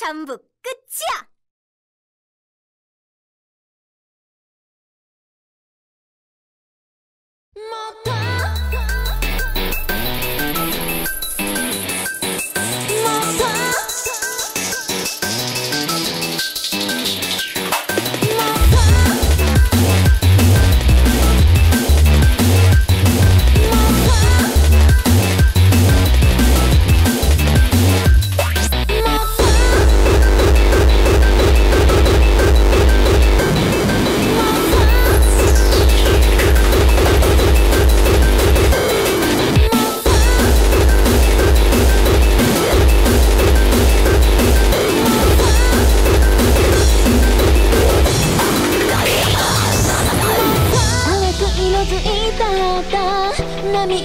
전부 끝이야!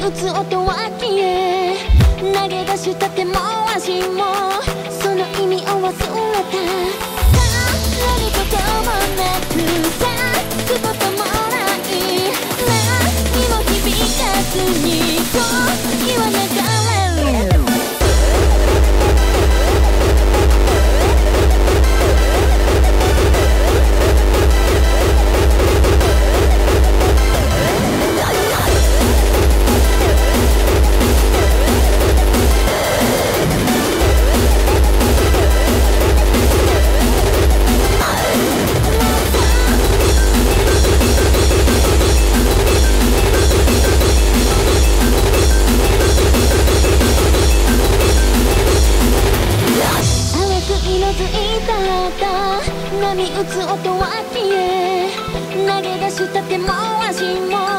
打つ音は消え投げ出した手も足もその意味を忘れた打つ音は消え投げ出した手も足も